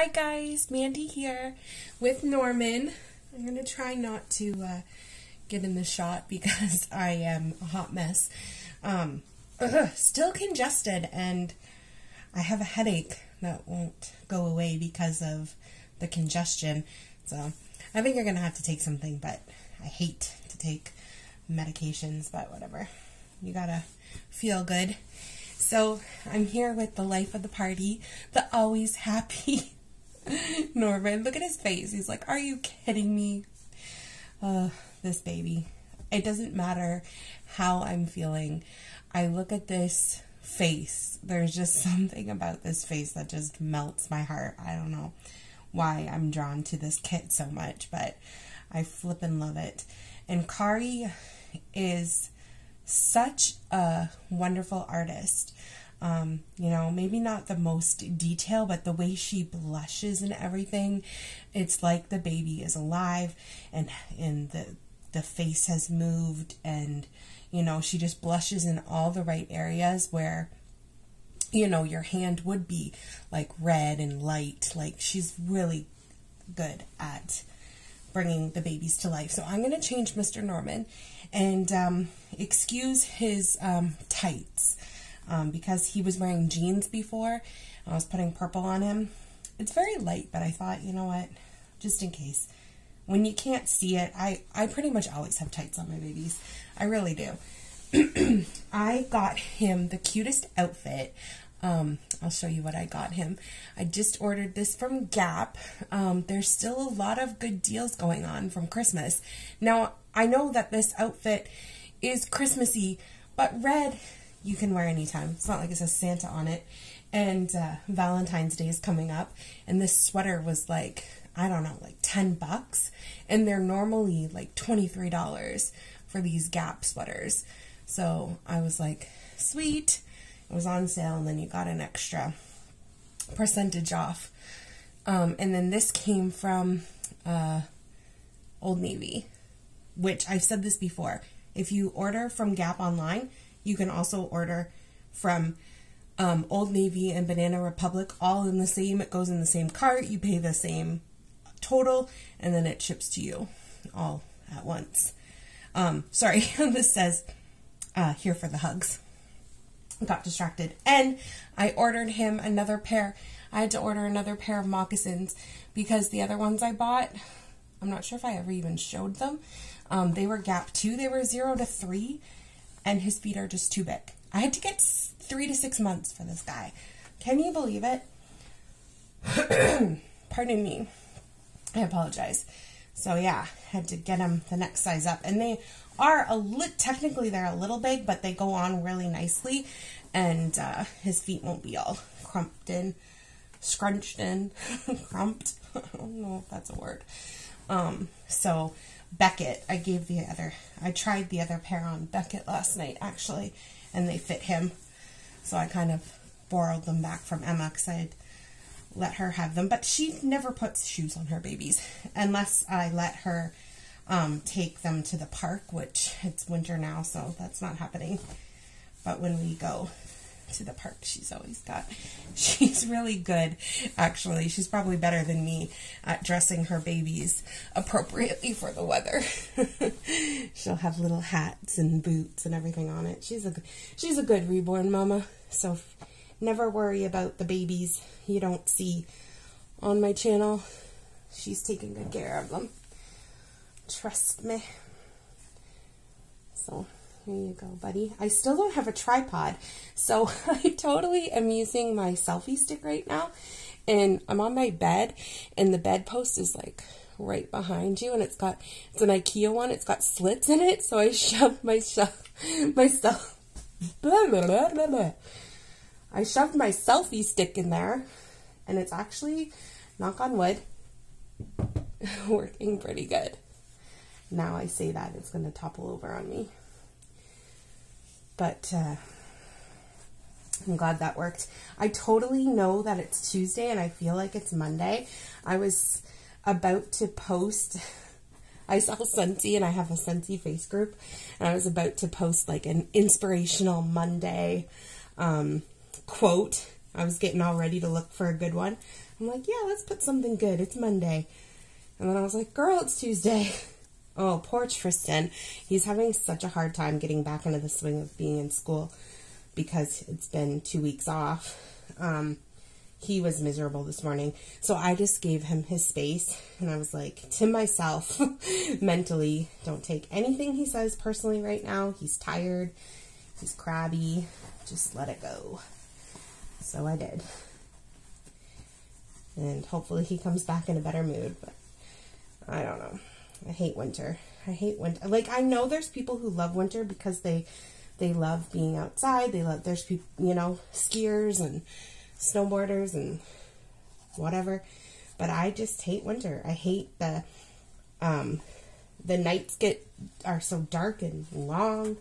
Hi guys, Mandi here with Norman. I'm going to try not to uh, get in the shot because I am a hot mess. Um, ugh, still congested and I have a headache that won't go away because of the congestion. So I think you're going to have to take something, but I hate to take medications, but whatever. You gotta feel good. So I'm here with the life of the party, the always happy Norman, look at his face. He's like, Are you kidding me? Uh, this baby. It doesn't matter how I'm feeling. I look at this face. There's just something about this face that just melts my heart. I don't know why I'm drawn to this kit so much, but I flip and love it. And Kari is such a wonderful artist. Um, you know, maybe not the most detail, but the way she blushes and everything, it's like the baby is alive and and the the face has moved and you know, she just blushes in all the right areas where you know, your hand would be like red and light. Like she's really good at bringing the babies to life. So I'm going to change Mr. Norman and um, excuse his um, tights um, because he was wearing jeans before. I was putting purple on him. It's very light, but I thought, you know what, just in case. When you can't see it, I, I pretty much always have tights on my babies. I really do. I got him the cutest outfit. Um, I'll show you what I got him. I just ordered this from Gap. Um, there's still a lot of good deals going on from Christmas. Now, I know that this outfit is Christmassy, but red you can wear anytime. It's not like it says Santa on it. And uh, Valentine's Day is coming up, and this sweater was like, I don't know, like 10 bucks. And they're normally like $23 for these Gap sweaters. So I was like, sweet. It was on sale, and then you got an extra percentage off. Um, and then this came from uh, Old Navy, which I've said this before. If you order from Gap online, you can also order from um, Old Navy and Banana Republic, all in the same. It goes in the same cart. You pay the same total, and then it ships to you all at once. Um, sorry, this says uh, here for the hugs. Got distracted, and I ordered him another pair. I had to order another pair of moccasins because the other ones I bought, I'm not sure if I ever even showed them. Um, they were Gap too. They were zero to three and his feet are just too big. I had to get three to six months for this guy. Can you believe it? Pardon me. I apologize. So yeah, had to get him the next size up, and they are a lit. Technically, they're a little big, but they go on really nicely, and uh, his feet won't be all crumped in, scrunched in, crumped. I don't know if that's a word. Um, so Beckett, I gave the other, I tried the other pair on Beckett last night actually, and they fit him. So I kind of borrowed them back from Emma because I'd let her have them. But she never puts shoes on her babies unless I let her um, take them to the park, which it's winter now, so that's not happening. But when we go, to the park she's always got. She's really good, actually. She's probably better than me at dressing her babies appropriately for the weather. She'll have little hats and boots and everything on it. She's a she's a good reborn mama. So never worry about the babies you don't see on my channel. She's taking good care of them. Trust me. So here you go, buddy. I still don't have a tripod, so I totally am using my selfie stick right now. And I'm on my bed, and the bedpost is like right behind you, and it's got it's an IKEA one. It's got slits in it, so I shoved myself myself. Blah, blah, blah, I shoved my selfie stick in there, and it's actually, knock on wood, working pretty good. Now I say that, it's going to topple over on me. But uh, I'm glad that worked. I totally know that it's Tuesday and I feel like it's Monday. I was about to post. I saw Scentsy and I have a Scentsy face group, and I was about to post like an inspirational Monday um, quote. I was getting all ready to look for a good one. I'm like, yeah, let's put something good. It's Monday. And then I was like, girl, it's Tuesday. Oh, poor Tristan. He's having such a hard time getting back into the swing of being in school because it's been two weeks off. Um, he was miserable this morning. So I just gave him his space and I was like to myself mentally, don't take anything he says personally right now. He's tired. He's crabby. Just let it go. So I did. And hopefully he comes back in a better mood, but I don't know. I hate winter. I hate winter. Like I know there's people who love winter because they they love being outside. They love there's people, you know, skiers and snowboarders and whatever. But I just hate winter. I hate the um the nights get are so dark and long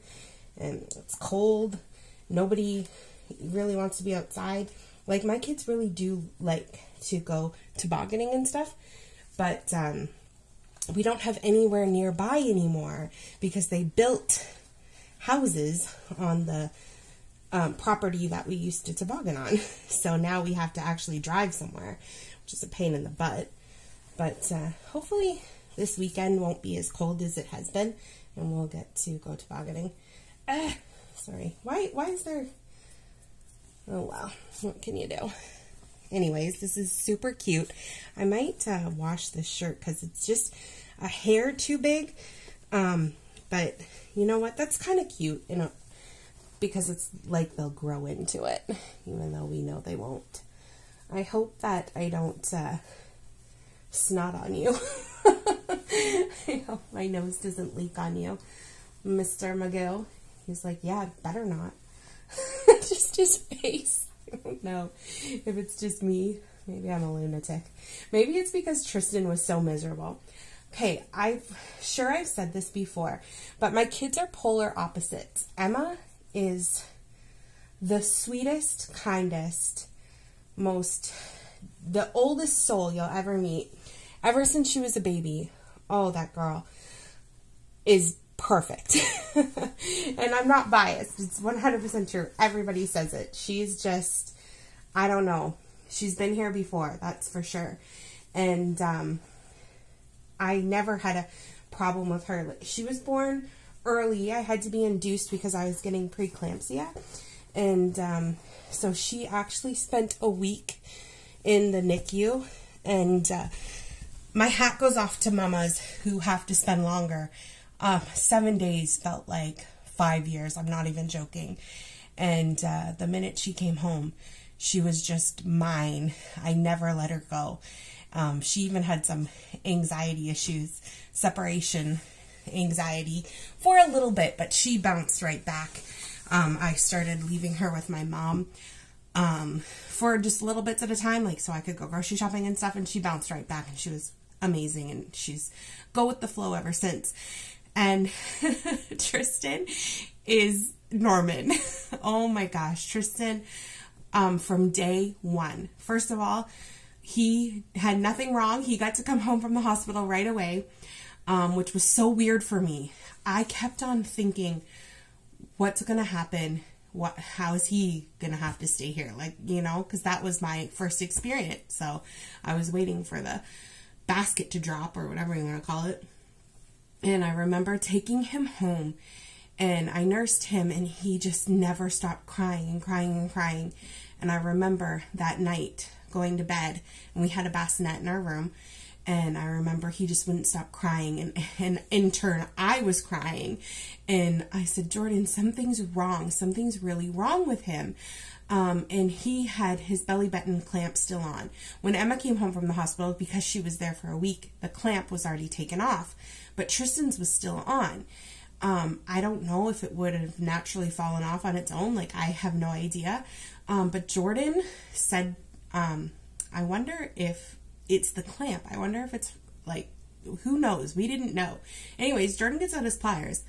and it's cold. Nobody really wants to be outside. Like my kids really do like to go tobogganing and stuff, but um we don't have anywhere nearby anymore because they built houses on the um, property that we used to toboggan on. So now we have to actually drive somewhere, which is a pain in the butt. But uh, hopefully this weekend won't be as cold as it has been, and we'll get to go tobogganing. Uh, sorry, why? Why is there? Oh well, what can you do? Anyways, this is super cute. I might uh, wash this shirt because it's just a hair too big. Um, but you know what? That's kind of cute, you know, because it's like they'll grow into it, even though we know they won't. I hope that I don't uh, snot on you. I hope my nose doesn't leak on you, Mr. McGill. He's like, yeah, better not. just his face. I don't know if it's just me. Maybe I'm a lunatic. Maybe it's because Tristan was so miserable. Okay, I'm sure I've said this before, but my kids are polar opposites. Emma is the sweetest, kindest, most, the oldest soul you'll ever meet. Ever since she was a baby. Oh, that girl is perfect. and I'm not biased. It's 100% true. Everybody says it. She's just, I don't know. She's been here before, that's for sure. And um, I never had a problem with her. She was born early. I had to be induced because I was getting preeclampsia. And um, so she actually spent a week in the NICU. And uh, my hat goes off to mamas who have to spend longer. Uh, seven days felt like five years. I'm not even joking. And uh, the minute she came home, she was just mine. I never let her go. Um, she even had some anxiety issues, separation anxiety for a little bit, but she bounced right back. Um, I started leaving her with my mom um, for just little bits at a time, like so I could go grocery shopping and stuff, and she bounced right back, and she was amazing, and she's go with the flow ever since. And Tristan is Norman. oh my gosh, Tristan, um, from day one. First of all, he had nothing wrong. He got to come home from the hospital right away, um, which was so weird for me. I kept on thinking, what's going to happen? What? How is he going to have to stay here? Like, you know, because that was my first experience. So I was waiting for the basket to drop or whatever you want to call it. And I remember taking him home and I nursed him and he just never stopped crying and crying and crying. And I remember that night going to bed and we had a bassinet in our room and I remember he just wouldn't stop crying and, and in turn I was crying. And I said Jordan something's wrong. Something's really wrong with him um, and he had his belly button clamp still on when Emma came home from the hospital because she was there for a week the clamp was already taken off but Tristan's was still on um, I don't know if it would have naturally fallen off on its own like I have no idea um, but Jordan said um, I wonder if it's the clamp. I wonder if it's like, who knows? We didn't know. Anyways, Jordan gets out his pliers,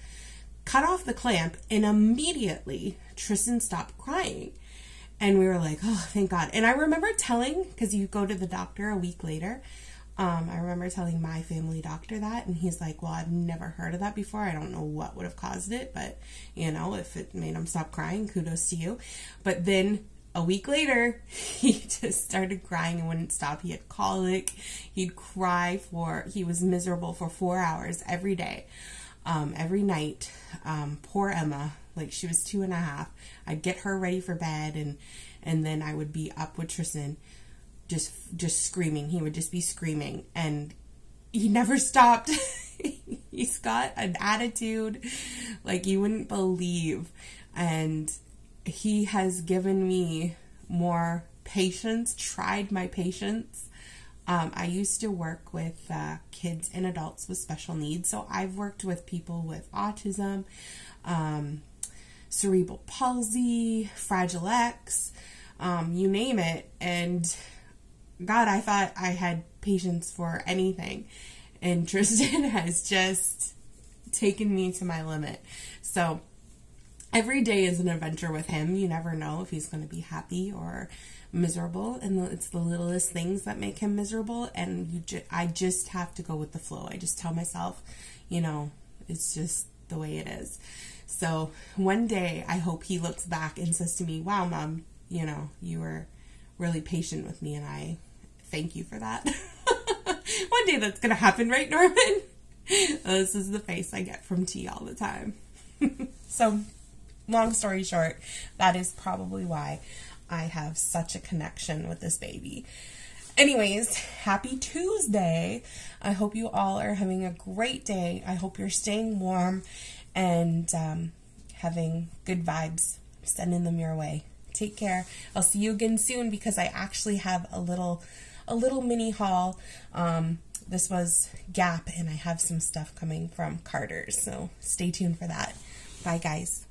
cut off the clamp, and immediately Tristan stopped crying. And we were like, oh, thank God. And I remember telling, because you go to the doctor a week later, um, I remember telling my family doctor that, and he's like, Well, I've never heard of that before. I don't know what would have caused it, but you know, if it made him stop crying, kudos to you. But then a week later, he just started crying and wouldn't stop. He had colic. He'd cry for, he was miserable for four hours every day, um, every night. Um, poor Emma, like she was two and a half. I'd get her ready for bed and, and then I would be up with Tristan just, just screaming. He would just be screaming and he never stopped. He's got an attitude like you wouldn't believe. And he has given me more patience, tried my patience. Um, I used to work with uh, kids and adults with special needs, so I've worked with people with autism, um, cerebral palsy, Fragile X, um, you name it. And God, I thought I had patience for anything. And Tristan has just taken me to my limit. So every day is an adventure with him. You never know if he's going to be happy or miserable, and it's the littlest things that make him miserable. And you, ju- I just have to go with the flow. I just tell myself, you know, it's just the way it is. So one day, I hope he looks back and says to me, "Wow, mom, you know, you were really patient with me, and I thank you for that." one day that's gonna happen, right, Norman? Oh, this is the face I get from T all the time. so long story short, that is probably why I have such a connection with this baby. Anyways, happy Tuesday. I hope you all are having a great day. I hope you're staying warm and um, having good vibes. Sending them your way. Take care. I'll see you again soon because I actually have a little a little mini haul. Um, this was Gap and I have some stuff coming from Carter's. So stay tuned for that. Bye guys.